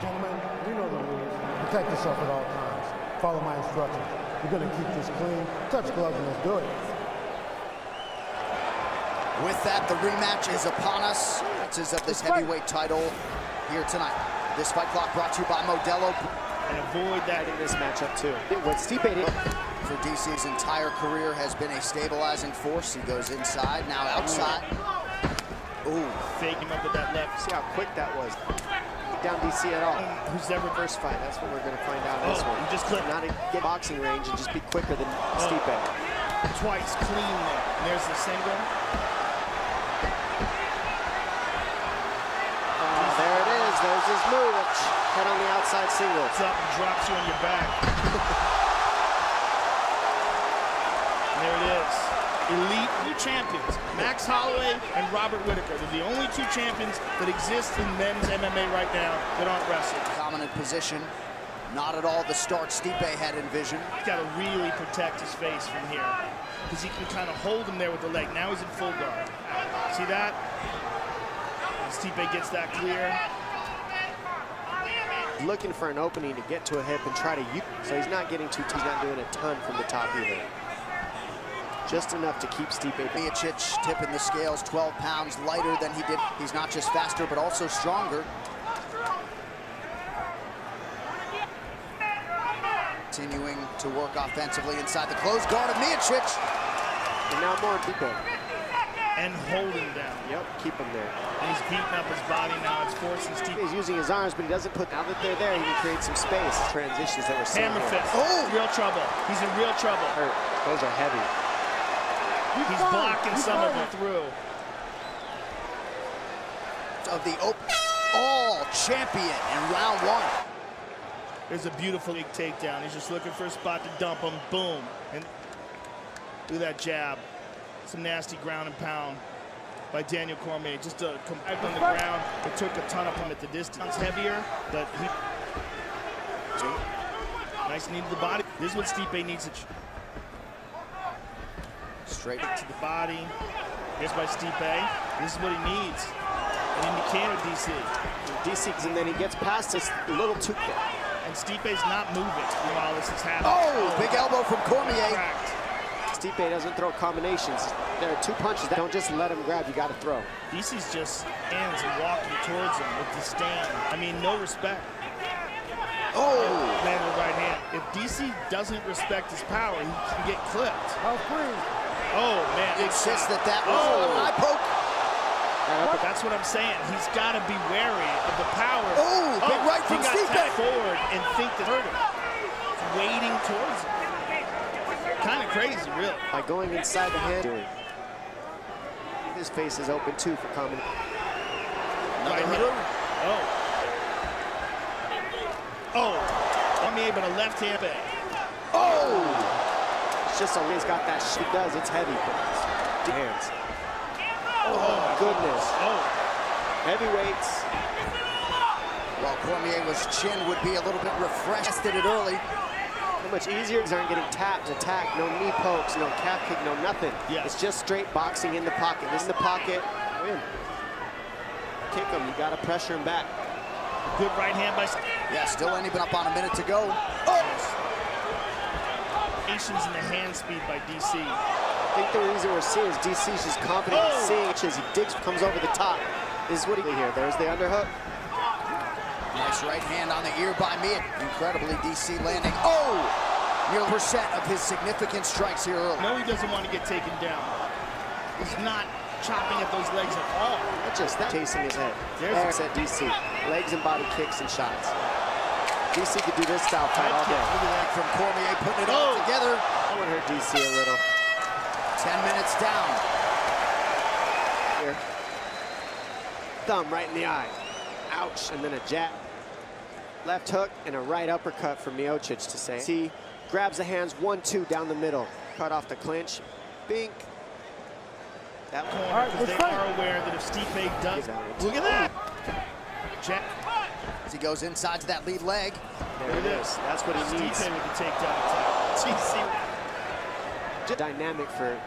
Gentlemen, you know the rules. Protect yourself at all times. Follow my instructions. We're going to keep this clean. Touch gloves and let's do it. With that, the rematch is upon us. This is of this heavyweight title here tonight. This fight clock brought to you by Modelo. And avoid that in this matchup too. What Stipe did for DC's entire career has been a stabilizing force. He goes inside, now outside. Ooh. Fake him up with that left. See how quick that was. Down DC at all. Who's ever first fight? That's what we're going to find out in oh, this one. You just clip. Not get boxing range and just be quicker than oh. Stipe. Twice clean there. There's the single. Uh, there it is. There's his move. Head on the outside single. It's up and drops you on your back. there it is. Elite new champions, Max Holloway and Robert Whitaker. They're the only two champions that exist in men's MMA right now that aren't wrestling. Dominant position. Not at all the start Stipe had envisioned. He's got to really protect his face from here because he can kind of hold him there with the leg. Now he's in full guard. See that? Stipe gets that clear. Looking for an opening to get to a hip and try to use. So he's not getting too, he's not doing a ton from the top either just enough to keep Stipe. Miocic tipping the scales 12 pounds lighter than he did. He's not just faster, but also stronger. Continuing to work offensively inside the closed guard of Miocic. And now more Stipe. And holding down. Yep, keep him there. And he's beating up his body now. It's forcing Stipe. He's using his arms, but he doesn't put, now that they're there, he can create some space. Transitions that were. seeing Hammer fist. Oh! Real trouble. He's in real trouble. Hurt. Those are heavy. He's blocking some of it through. Of the open all champion in round one. There's a beautiful big takedown. He's just looking for a spot to dump him. Boom. And do that jab. Some nasty ground and pound by Daniel Cormier. Just a compact on the ground. It took a ton of him at the distance. Heavier, but he... Nice knee to the body. This is what Stipe needs to... Straight to the body. Here's by Stipe. This is what he needs. And then you can with DC. DC, and then he gets past this little too quick. And Stipe's not moving while this is happening. Oh, oh. big elbow from Cormier. Correct. Stipe doesn't throw combinations. There are two punches. Don't just let him grab. You got to throw. DC's just hands and walking towards him with disdain. I mean, no respect. Oh! Landed right hand. If DC doesn't respect his power, he can get clipped. Oh, please. Oh, man. He insists that that was oh. an eye poke. What? That's what I'm saying. He's got to be wary of the power. Oh, big oh, right from Stipe. Stipe. forward and think that hurt him. Waiting towards him. Kind of crazy, really. By going inside the hand. His face is open, too, for. Right Oh. Oh. I'm able to left hand. Oh! It's just always got that She does. It's heavy. Hands. Oh, oh my goodness. Oh. Heavyweights. While Cormier was chin would be a little bit refreshed. Did it early. How much easier is aren't getting tapped, attacked, no knee pokes, no calf kick, no nothing. Yes. It's just straight boxing in the pocket. This in the pocket, win. Kick him, you gotta pressure him back. Good right hand by... Yeah, still ending up on a minute to go. Oh! oh! In the hand speed by DC. I think the reason we're seeing is DC's just confident oh. in seeing as he digs, comes over the top. This is what he here. There's the underhook. Nice right hand on the ear by me. Incredibly, DC landing. Oh! Nearly percent of his significant strikes here early. No, he doesn't want to get taken down. He's not chopping at those legs at all. That's just that chasing his head. There's at DC. Legs and body kicks and shots. DC could do this style fight all day. Look at that from Cormier putting it all oh. together. That would hurt DC a little. 10 minutes down. Here. Thumb right in the eye. Ouch. And then a jab. Left hook and a right uppercut from Miocic to say. See, grabs the hands, one, two down the middle. Cut off the clinch. Bink. That one, because they are aware that if Stipe does, look at that. Jack as he goes inside to that lead leg. There it is. That's what he Stipe needs. with the takedown attack. Dynamic for...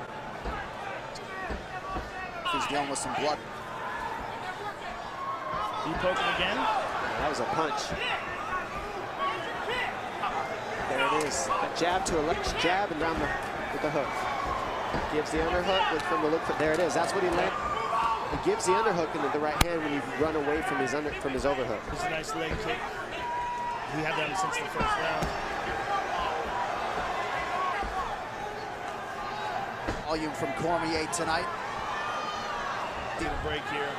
He's dealing with some blood. He poking again. That was a punch. There it is. A jab to a left jab and round the with the hook. Gives the underhook with, from the look. There it is. That's what he landed. He gives the underhook into the right hand when you run away from his under from his overhook. It's a nice leg kick. We had that since the first round. Volume from Cormier tonight. Need a break here.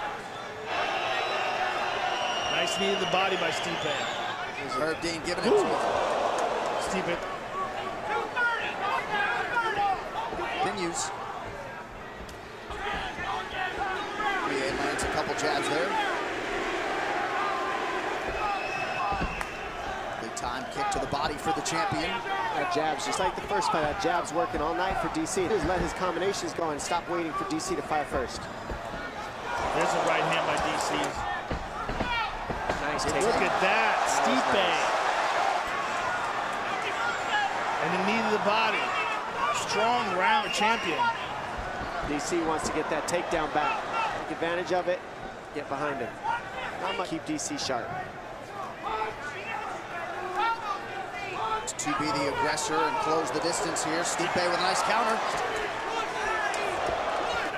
Nice knee to the body by Stipe. Herb Dean giving it to him. Stipe Continues. Jabs there. Big time kick to the body for the champion. That jab's just like the first fight. That jab's working all night for DC. Just let his combinations go and stop waiting for DC to fire first. There's a right hand by DC. Nice Look at that, Stipe. And the knee to the body. Strong round champion. DC wants to get that takedown back. Take advantage of it. Get behind him. Not much. Keep DC sharp. To be the aggressor and close the distance here. Stipe with a nice counter.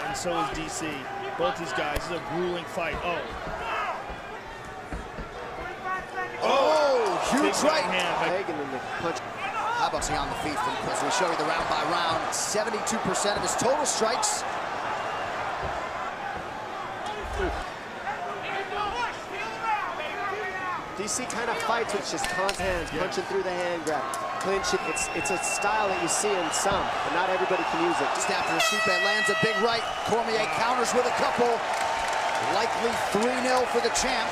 And so is DC. Both these guys, this is a grueling fight. Oh, Oh, huge right right. hand by Leg and then the punch. How about he on the feet from as we show you the round by round. 72% of his total strikes. DC kind of fights with just constant hands, punching through the hand grab, clinch it. It's, it's a style that you see in some, but not everybody can use it. Just after Stipe lands a big right, Cormier counters with a couple. Likely 3-0 for the champ.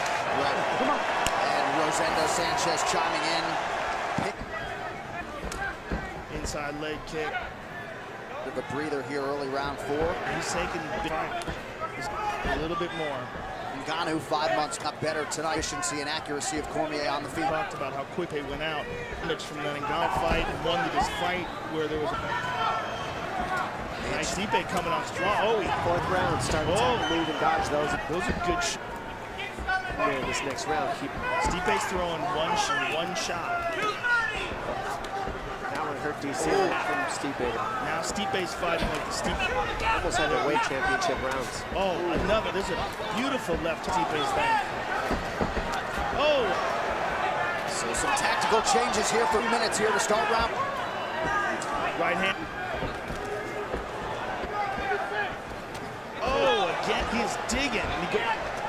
Come on. And Rosendo Sanchez chiming in. Pick inside leg kick. Bit of a breather here early round four. He's taking big fight. A little bit more. Ngannou, five months, got better tonight. Efficiency and accuracy of Cormier on the feet. Talked about how quick they went out. Mitch from the Ngannou fight and won this fight where there was a nice Stipe coming on strong. Oh, he, Fourth round, starting Oh. to move and dodge those. those are good. Sh- Here, this next round, keep Stipe's throwing one sh- one shot. That one hurt DC from Stipe. Now Stipe's fighting like the Stipe. Almost had their weight championship rounds. Oh, another. There's a beautiful left Stipe's thing. Oh, So some tactical changes here for minutes here to start round. right hand. Oh, again, he is digging. And he go,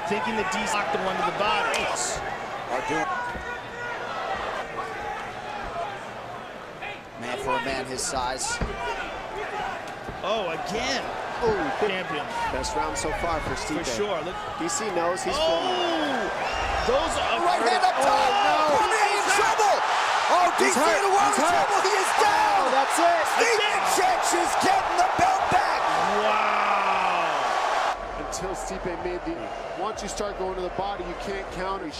thinking that D locked him under the body. Are doing. Man for a man his size. Oh, again. Oh, big- Champion. best round so far for Stipe. For sure. Look. DC knows he's feeling Oh, those are Right hand up top. Oh, no. Cormier in trouble. Oh, DC in the world He's of trouble. He is down. Oh, down. that's it. Steve is getting the belt back. Wow. until Stipe made the. Once you start going to the body, you can't counter.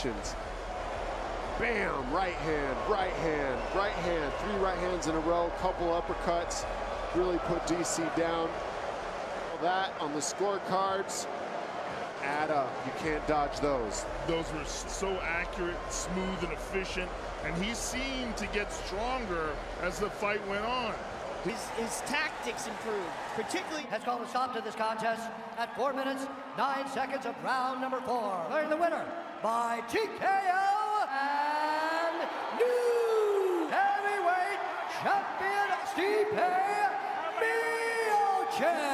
Bam! Right hand, right hand, right hand. Three right hands in a row, couple uppercuts. Really put DC down. All That on the scorecards add up. You can't dodge those. Those were so accurate, smooth, and efficient, and he seemed to get stronger as the fight went on. His, his tactics improved, particularly has called a stop to this contest at 4 minutes, 9 seconds of round number 4. Declaring the winner by TKO and new heavyweight champion Stipe Miocic.